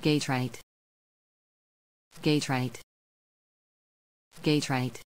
Gate right. Gate right. Gate right.